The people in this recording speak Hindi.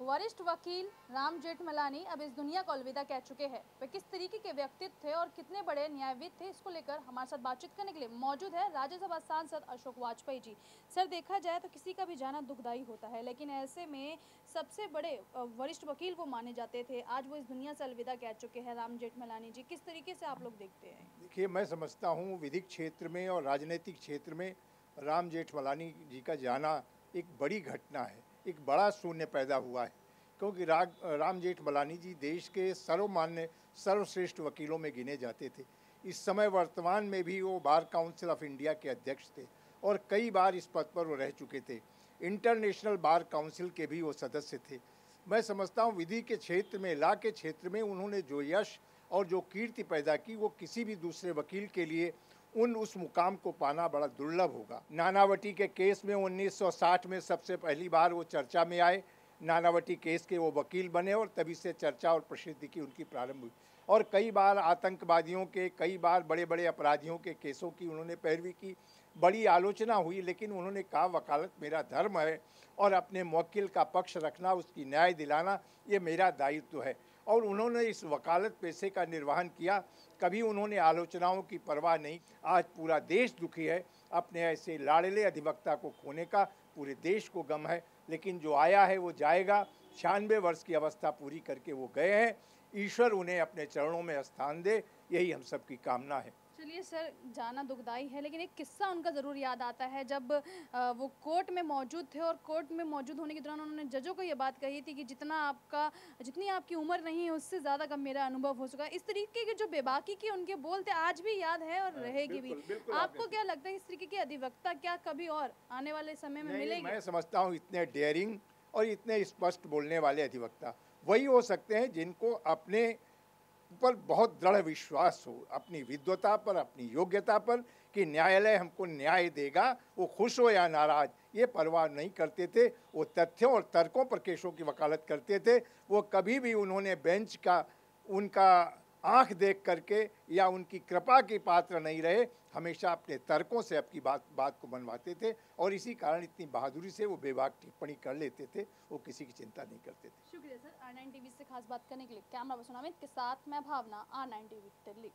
वरिष्ठ वकील राम जेठमलानी अब इस दुनिया को अलविदा कह चुके हैं। वे किस तरीके के व्यक्तित्व थे और कितने बड़े न्यायविद थे, इसको लेकर हमारे साथ बातचीत करने के लिए मौजूद है राज्यसभा सांसद अशोक वाजपेयी जी। सर, देखा जाए तो किसी का भी जाना दुखदाई होता है, लेकिन ऐसे में सबसे बड़े वरिष्ठ वकील वो माने जाते थे। आज वो इस दुनिया से अलविदा कह चुके हैं राम जेठमलानी जी। किस तरीके से आप लोग देखते हैं? देखिए, मैं समझता हूँ विधिक क्षेत्र में और राजनीतिक क्षेत्र में राम जेठमलानी जी का जाना एक बड़ी घटना है। एक बड़ा शून्य पैदा हुआ है, क्योंकि राग, राम जेठमलानी जी देश के सर्वमान्य, सर्वश्रेष्ठ वकीलों में गिने जाते थे। इस समय वर्तमान में भी वो बार काउंसिल ऑफ़ इंडिया के अध्यक्ष थे और कई बार इस पद पर वो रह चुके थे। इंटरनेशनल बार काउंसिल के भी वो सदस्य थे। मैं समझता हूँ विधि के क्षेत्र में, ला के क्षेत्र में उन्होंने जो यश और जो कीर्ति पैदा की वो किसी भी दूसरे वकील के लिए उन उस मुकाम को पाना बड़ा दुर्लभ होगा। नानावटी के केस में 1960 में सबसे पहली बार वो चर्चा में आए। नानावटी केस के वो वकील बने और तभी से चर्चा और प्रसिद्धि की उनकी प्रारंभ हुई। और कई बार आतंकवादियों के, कई बार बड़े बड़े अपराधियों के केसों की उन्होंने पैरवी की। बड़ी आलोचना हुई, लेकिन उन्होंने कहा वकालत मेरा धर्म है और अपने मुवक्किल का पक्ष रखना, उसकी न्याय दिलाना, ये मेरा दायित्व है। और उन्होंने इस वकालत पेशे का निर्वहन किया। कभी उन्होंने आलोचनाओं की परवाह नहीं। आज पूरा देश दुखी है। अपने ऐसे लाड़ले अधिवक्ता को खोने का पूरे देश को गम है। लेकिन जो आया है, वो जाएगा। छियानवे वर्ष की अवस्था पूरी करके वो गए हैं। ईश्वर उन्हें अपने चरणों में स्थान दे। यही हम सबकी कामना है। चलिए सर जाना दुखदाई है लेकिन एक किस्सा उनका ज़रूर याद आता है। जब वो कोर्ट में मौजूद थे और कोर्ट में मौजूद होने के दौरान उन्होंने जजों को ये बात कही थी कि जितना आपका जितनी आपकी उम्र नहीं है उससे ज़्यादा कम मेरा अनुभव हो चुका है। इस तरीके के जो बेबाकी के उनके बोलते आज भी याद है और रहेगी भी। बिल्कुल, बिल्कुल आपको क्या लगता है इस तरीके की अधिवक्ता क्या कभी और आने वाले समय में मिलेगी? मैं समझता हूँ इतने डेयरिंग और इतने स्पष्ट बोलने वाले अधिवक्ता वही हो सकते हैं जिनको अपने ऊपर बहुत दृढ़ विश्वास हो, अपनी विद्वता पर, अपनी योग्यता पर, कि न्यायालय हमको न्याय देगा, वो खुश हो या नाराज़, ये परवाह नहीं करते थे। वो तथ्यों और तर्कों पर केसों की वकालत करते थे। वो कभी भी उन्होंने बेंच का, उनका आँख देख करके या उनकी कृपा के पात्र नहीं रहे, हमेशा अपने तर्कों से अपनी बात बात को बनवाते थे और इसी कारण इतनी बहादुरी से वो बेबाक टिप्पणी कर लेते थे, वो किसी की चिंता नहीं करते थे। शुक्रिया सर आर नाइन टीवी से खास बात करने के लिए। कैमरा पर्सन के साथ मैं Bhavna R nine TV Delhi